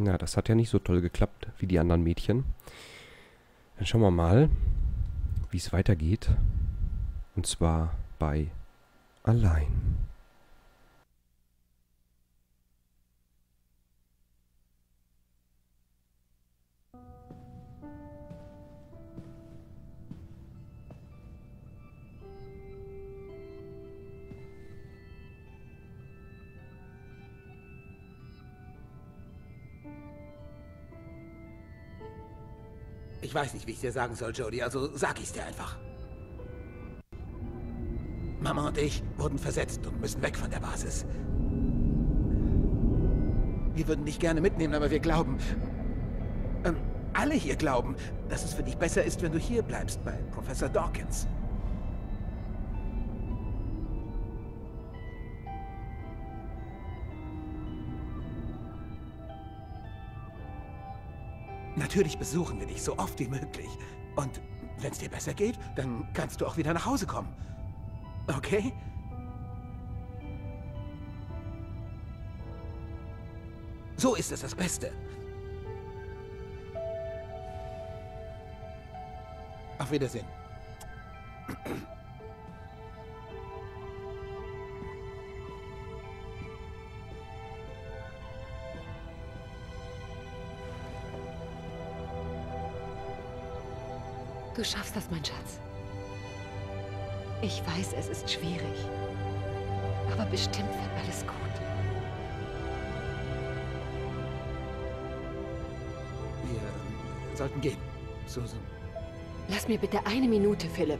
Na, das hat ja nicht so toll geklappt wie die anderen Mädchen. Dann schauen wir mal, wie es weitergeht. Und zwar bei Allein. Ich weiß nicht, wie ich dir sagen soll, Jodie, also sag ich's dir einfach. Mama und ich wurden versetzt und müssen weg von der Basis. Wir würden dich gerne mitnehmen, aber wir glauben... Ähm, alle hier glauben, dass es für dich besser ist, wenn du hier bleibst bei Professor Dawkins. Natürlich besuchen wir dich so oft wie möglich. Und wenn es dir besser geht, dann kannst du auch wieder nach Hause kommen. Okay? So ist es das Beste. Auf Wiedersehen. Du schaffst das, mein Schatz. Ich weiß, es ist schwierig. Aber bestimmt wird alles gut. Wir ähm, sollten gehen, Susan. Lass mir bitte eine Minute, Philipp.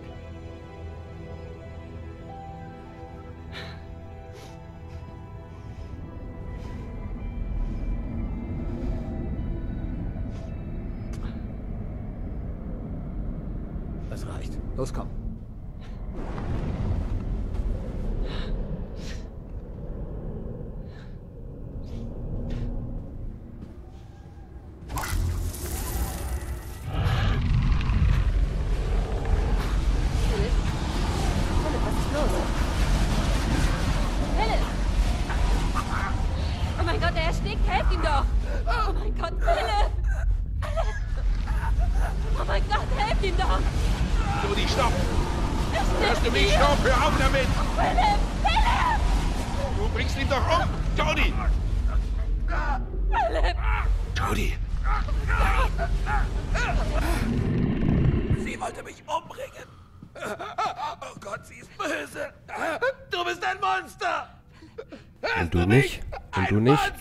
Und du nicht? Und du nicht?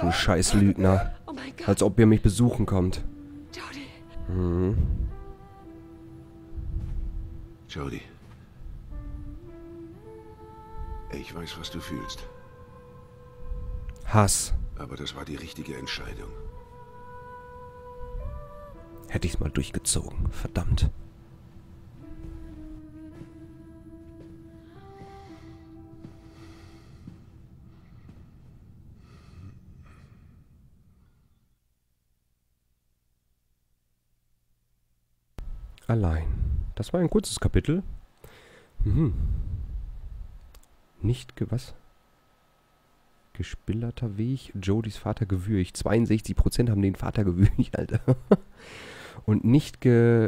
Du scheiß Lügner. Oh Als ob ihr mich besuchen kommt. Jody! Mhm. Jody. Ich weiß, was du fühlst. Hass. Aber das war die richtige Entscheidung. Hätte ich's mal durchgezogen. Verdammt. Allein. Das war ein kurzes Kapitel. Mhm. Nicht ge... was? Gespillerter Weg. Jodys Vater gewürgt. 62% haben den Vater gewürgt, Alter. Und nicht gespielter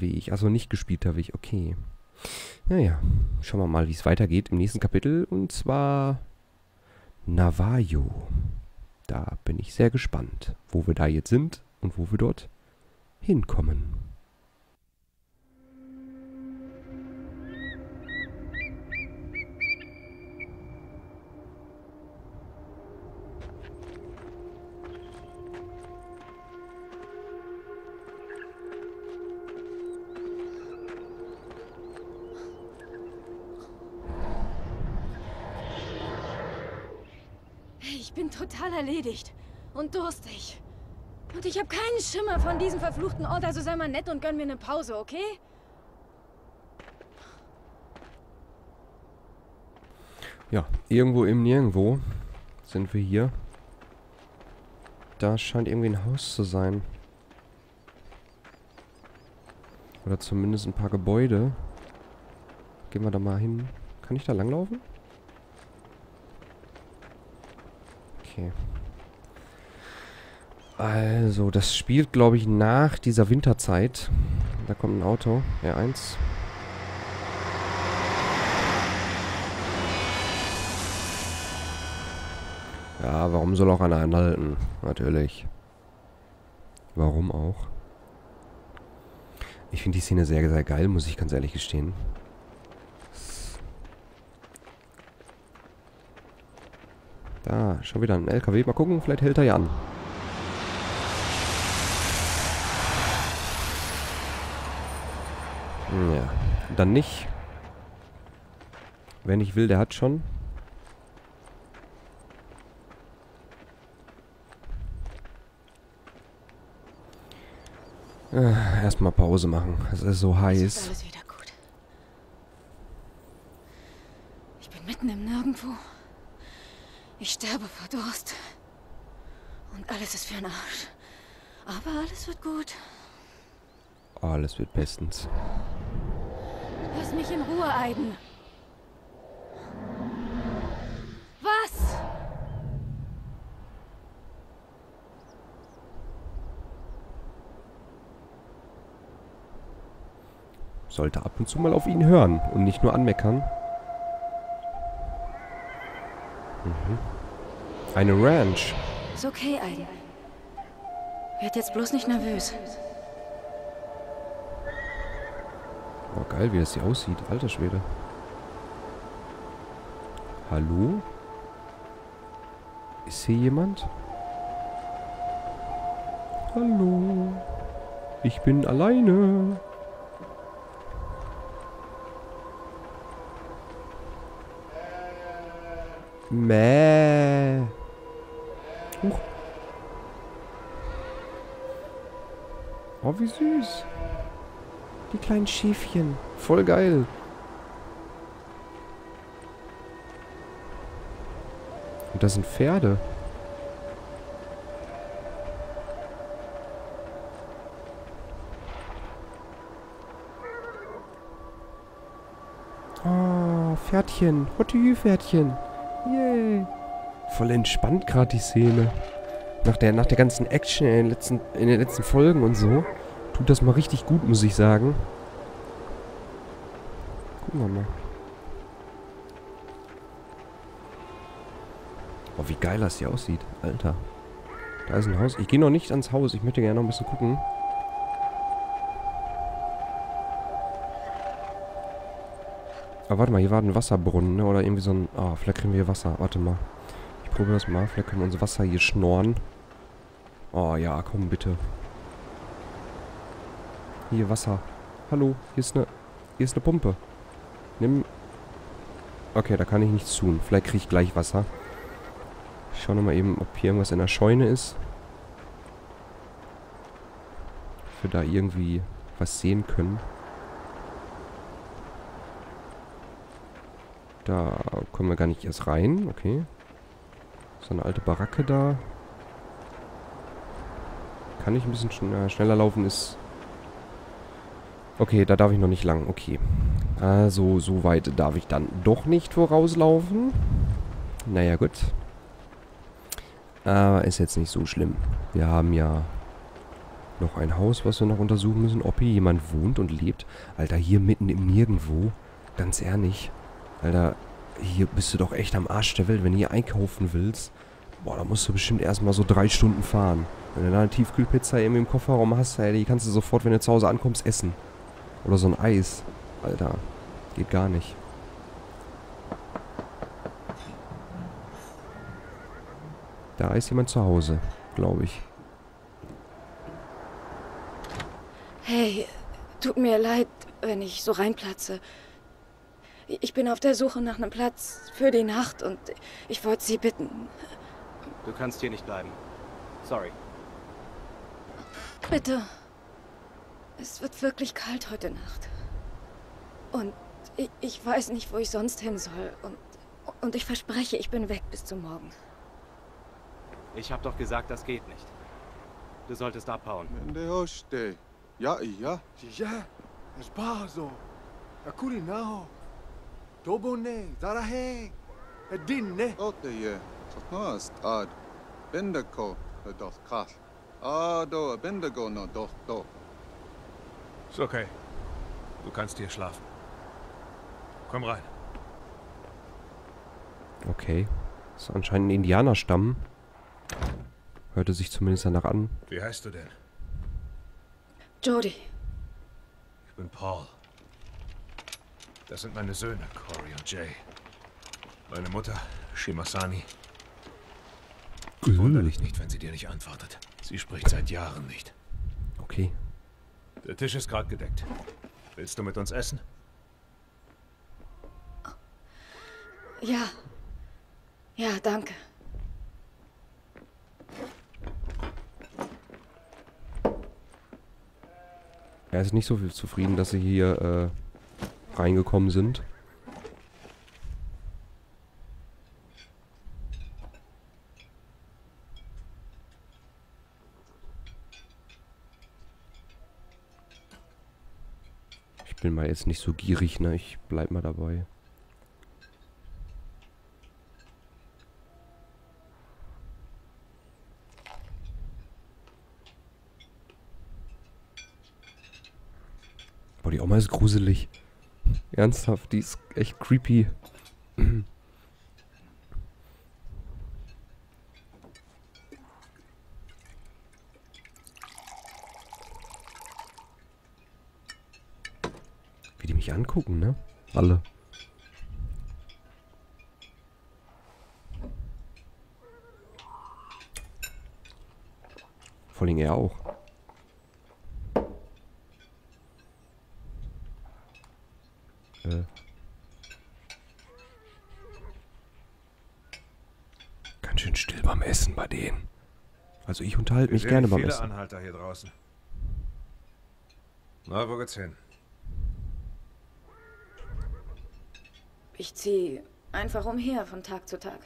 Weg. Also nicht gespielter Weg. Okay. Naja. Schauen wir mal, wie es weitergeht im nächsten Kapitel. Und zwar Navajo. Da bin ich sehr gespannt, wo wir da jetzt sind und wo wir dort hinkommen. Ich bin total erledigt und durstig. Und ich habe keinen Schimmer von diesem verfluchten Ort, also sei mal nett und gönn mir eine Pause, okay? Ja, irgendwo im Nirgendwo sind wir hier. Da scheint irgendwie ein Haus zu sein. Oder zumindest ein paar Gebäude. Gehen wir da mal hin. Kann ich da langlaufen? Okay. Also, das spielt, glaube ich, nach dieser Winterzeit. Da kommt ein Auto. R1. Ja, warum soll auch einer anhalten? Natürlich. Warum auch? Ich finde die Szene sehr, sehr geil, muss ich ganz ehrlich gestehen. Da, schon wieder ein LKW. Mal gucken, vielleicht hält er ja an. Ja, dann nicht. Wer nicht will, der hat schon. Äh, Erstmal Pause machen. Es ist so Es ist heiß. alles wieder gut. Ich bin mitten im Nirgendwo. Ich sterbe vor Durst. Und alles ist für den Arsch. Aber alles wird gut. Alles wird bestens. Lass mich in Ruhe, Aiden. Was? Sollte ab und zu mal auf ihn hören und nicht nur anmeckern. Mhm. Eine Ranch. Ist okay, Aiden. Werd jetzt bloß nicht nervös. Geil, wie das hier aussieht. Alter Schwede. Hallo? Ist hier jemand? Hallo? Ich bin alleine. Mäh. Huch. Oh, wie süß. Die kleinen Schäfchen. Voll geil. Und das sind Pferde. Oh, Pferdchen. Hottü, Pferdchen. Yay. Voll entspannt gerade die Szene. Nach der, nach der ganzen Action in den, letzten, in den letzten Folgen und so. Tut das mal richtig gut, muss ich sagen. Gucken wir mal. Oh, wie geil das hier aussieht. Alter. Da ist ein Haus. Ich gehe noch nicht ans Haus. Ich möchte gerne noch ein bisschen gucken. Aber warte mal, hier war ein Wasserbrunnen, ne? Oder irgendwie so ein... Ah, vielleicht kriegen wir hier Wasser. Warte mal. Ich probiere das mal. Vielleicht können wir unser Wasser hier schnorren. Oh ja, komm bitte. Hier, Wasser. Hallo, hier ist eine... Hier ist eine Pumpe. Nimm... Okay, da kann ich nichts tun. Vielleicht kriege ich gleich Wasser. Ich schaue nochmal eben, ob hier irgendwas in der Scheune ist. Ob wir da irgendwie was sehen können. Da kommen wir gar nicht erst rein. Okay. So eine alte Baracke da. Kann ich ein bisschen äh, schneller laufen? Ist... Okay, da darf ich noch nicht lang. Okay. Also, so weit darf ich dann doch nicht vorauslaufen. Naja, gut. Aber ist jetzt nicht so schlimm. Wir haben ja noch ein Haus, was wir noch untersuchen müssen. Ob hier jemand wohnt und lebt. Alter, hier mitten im Nirgendwo. Ganz ehrlich. Alter, hier bist du doch echt am Arsch der Welt, wenn du hier einkaufen willst. Boah, da musst du bestimmt erstmal so drei Stunden fahren. Wenn du da eine Tiefkühlpizza irgendwie im Kofferraum hast, die kannst du sofort, wenn du zu Hause ankommst, essen. Oder so ein Eis. Alter, geht gar nicht. Da ist jemand zu Hause, glaube ich. Hey, tut mir leid, wenn ich so reinplatze. Ich bin auf der Suche nach einem Platz für die Nacht und ich wollte Sie bitten. Du kannst hier nicht bleiben. Sorry. Bitte. Es wird wirklich kalt heute Nacht. Und ich, ich weiß nicht, wo ich sonst hin soll. Und, und ich verspreche, ich bin weg bis zum Morgen. Ich hab doch gesagt, das geht nicht. Du solltest abhauen. Ja, ja. Ja, es war so. Akuri nao. Tobone, Zarahe. Dinne. Ote ye. Sotnost ad. Bendako. Doth kath. Ah, do, Bendigo no, doch, doch. Ist okay. Du kannst hier schlafen. Komm rein. Okay. Ist anscheinend ein Indianerstamm. Hörte sich zumindest danach an. Wie heißt du denn? Jody. Ich bin Paul. Das sind meine Söhne, Corey und Jay. Meine Mutter, Shimasani. Wunder dich nicht, wenn sie dir nicht antwortet. Sie spricht seit Jahren nicht. Okay. Der Tisch ist gerade gedeckt. Willst du mit uns essen? Ja. Ja, danke. Er ist nicht so viel zufrieden, dass sie hier äh, reingekommen sind. Bin mal jetzt nicht so gierig, ne? Ich bleib mal dabei. Boah, die Oma ist gruselig. Ernsthaft, die ist echt creepy. die mich angucken, ne? Alle. Vor allem er auch. Äh. Ganz schön still beim Essen bei denen. Also ich unterhalte mich gerne beim Essen. Anhalter hier draußen. Na, wo geht's hin? Ich ziehe einfach umher von Tag zu Tag.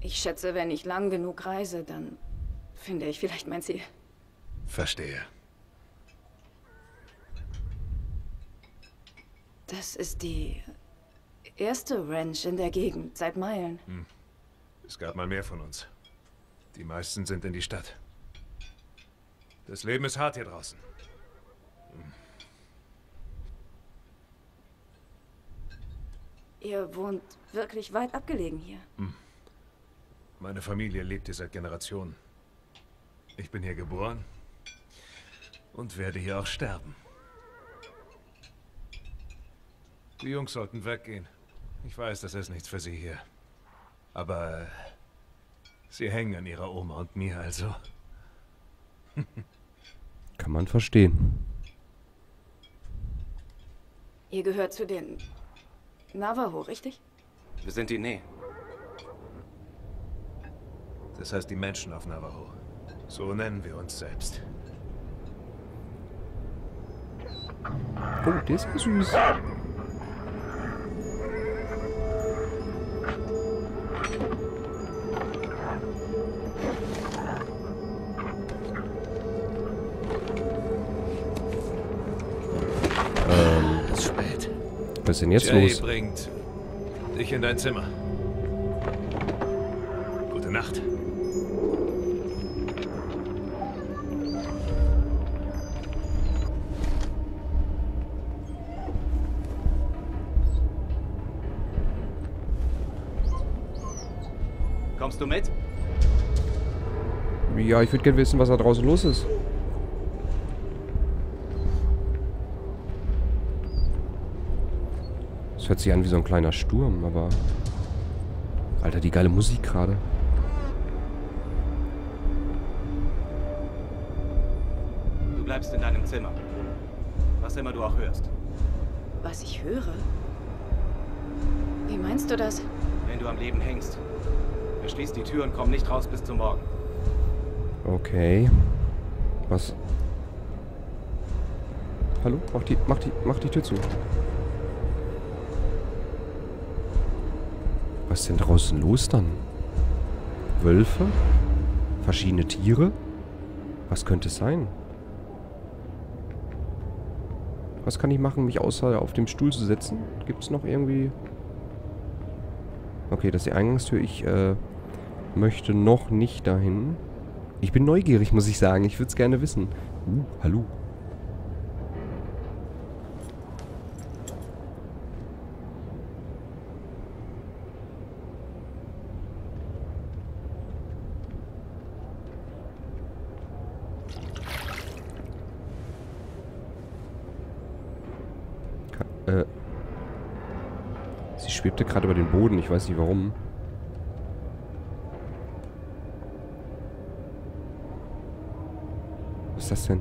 Ich schätze, wenn ich lang genug reise, dann finde ich vielleicht mein Ziel. Verstehe. Das ist die erste Ranch in der Gegend seit Meilen. Es gab mal mehr von uns. Die meisten sind in die Stadt. Das Leben ist hart hier draußen. Ihr wohnt wirklich weit abgelegen hier. Meine Familie lebt hier seit Generationen. Ich bin hier geboren und werde hier auch sterben. Die Jungs sollten weggehen. Ich weiß, das ist nichts für sie hier. Aber äh, sie hängen an ihrer Oma und mir also. Kann man verstehen. Ihr gehört zu den Navajo, richtig? Wir sind die Nee. Das heißt die Menschen auf Navajo. So nennen wir uns selbst. Oh, der ist ja süß. Ist denn jetzt Jay los? bringt dich in dein Zimmer. Gute Nacht. Kommst du mit? Ja, ich würde gerne wissen, was da draußen los ist. Das hört sich an wie so ein kleiner Sturm, aber... Alter, die geile Musik gerade. Du bleibst in deinem Zimmer. Was immer du auch hörst. Was ich höre? Wie meinst du das? Wenn du am Leben hängst, verschließ die Tür und komm nicht raus bis zum Morgen. Okay. Was? Hallo? Mach die, mach die, mach die Tür zu. Was ist denn draußen los dann? Wölfe? Verschiedene Tiere? Was könnte es sein? Was kann ich machen, mich außer auf dem Stuhl zu setzen? Gibt es noch irgendwie... Okay, das ist die Eingangstür. Ich äh, möchte noch nicht dahin. Ich bin neugierig, muss ich sagen. Ich würde es gerne wissen. Uh, hallo. Schwebte gerade über den Boden. Ich weiß nicht warum. Was ist das denn?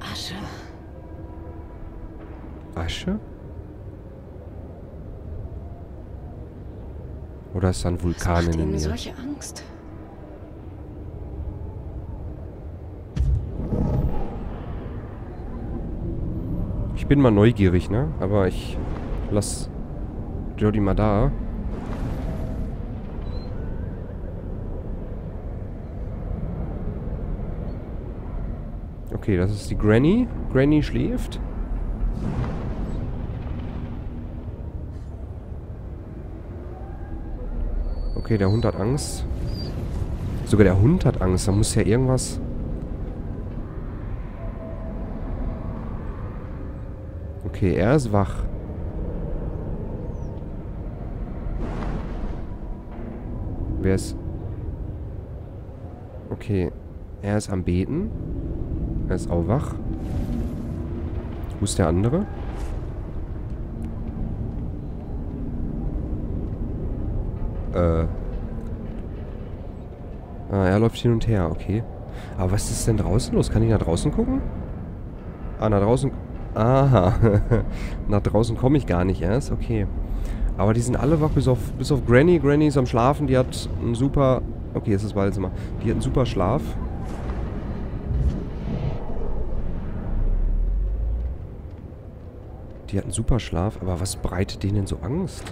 Asche. Asche? Oder ist da ein Vulkan in der Nähe? solche Angst? Ich bin mal neugierig, ne? Aber ich lass Mal da. Okay, das ist die Granny. Granny schläft. Okay, der Hund hat Angst. Sogar der Hund hat Angst. Da muss ja irgendwas... Okay, er ist wach. Wer ist... Okay, er ist am Beten. Er ist auch wach. Wo ist der andere? Äh. Ah, er läuft hin und her, okay. Aber was ist denn draußen los? Kann ich nach draußen gucken? Ah, nach draußen... Aha. nach draußen komme ich gar nicht erst. Okay. Aber die sind alle wach, bis auf, bis auf Granny. Granny ist am Schlafen. Die hat einen super... Okay, jetzt ist das Badezimmer. Die hat einen super Schlaf. Die hat einen super Schlaf. Aber was bereitet denen so Angst?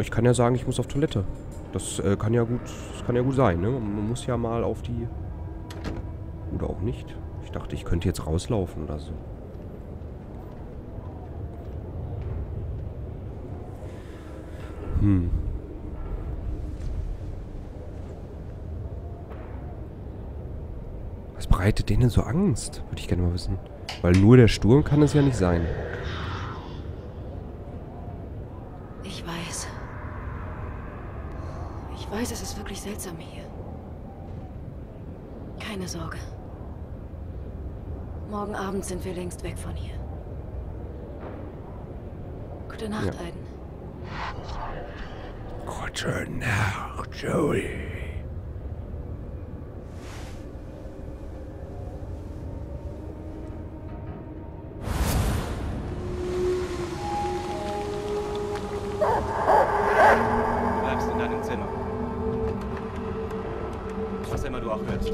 Ich kann ja sagen, ich muss auf Toilette. Das äh, kann ja gut, das kann ja gut sein, ne? Man muss ja mal auf die... Oder auch nicht. Ich dachte, ich könnte jetzt rauslaufen oder so. Hm. Was bereitet denen so Angst? Würde ich gerne mal wissen. Weil nur der Sturm kann es ja nicht sein. Ich weiß. Ich weiß, es ist wirklich seltsam hier. Keine Sorge. Morgen Abend sind wir längst weg von hier. Gute Nacht, Ja. Aiden. Gute Nacht, Joey. Du bleibst in deinem Zimmer. Was immer du auch hörst.